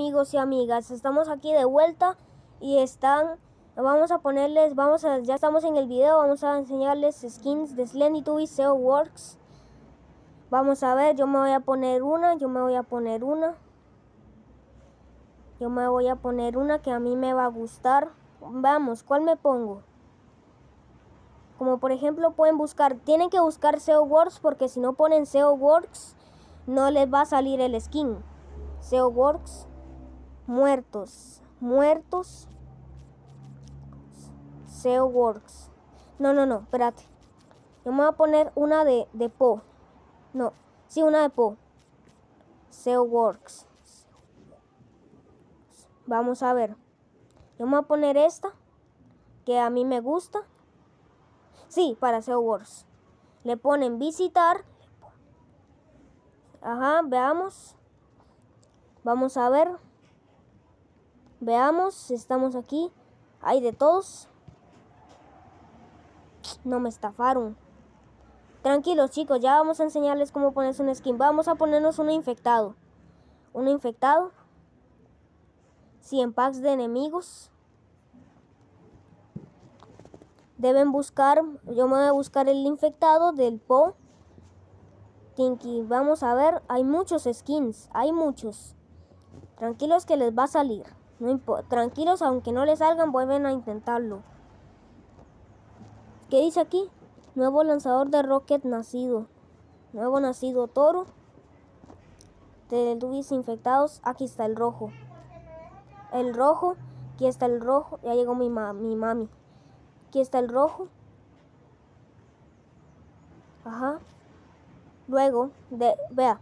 Amigos y amigas, estamos aquí de vuelta y están, vamos a ponerles, vamos a, ya estamos en el video, vamos a enseñarles skins de Slendy Tubby SEO Works. Vamos a ver, yo me voy a poner una, yo me voy a poner una. Yo me voy a poner una que a mí me va a gustar. Vamos, ¿cuál me pongo? Como por ejemplo pueden buscar, tienen que buscar SEO Works porque si no ponen SEO Works no les va a salir el skin. SEO Works muertos, muertos, SEO Works. No, no, no, espérate. Yo me voy a poner una de, de Po. No, sí, una de Po. SEO Works. Vamos a ver. Yo me voy a poner esta, que a mí me gusta. Sí, para SEO Works. Le ponen visitar. Ajá, veamos. Vamos a ver. Veamos, estamos aquí. Hay de todos. No me estafaron. Tranquilos chicos, ya vamos a enseñarles cómo ponerse un skin. Vamos a ponernos uno infectado. Uno infectado. 100 packs de enemigos. Deben buscar, yo me voy a buscar el infectado del Po. Tinky, vamos a ver, hay muchos skins, hay muchos. Tranquilos que les va a salir. No tranquilos, aunque no les salgan, vuelven a intentarlo. ¿Qué dice aquí? Nuevo lanzador de rocket nacido. Nuevo nacido toro. Teletubbies infectados. Aquí está el rojo. El rojo. Aquí está el rojo. Ya llegó mi, mi mami. Aquí está el rojo. Ajá. Luego, de, vea,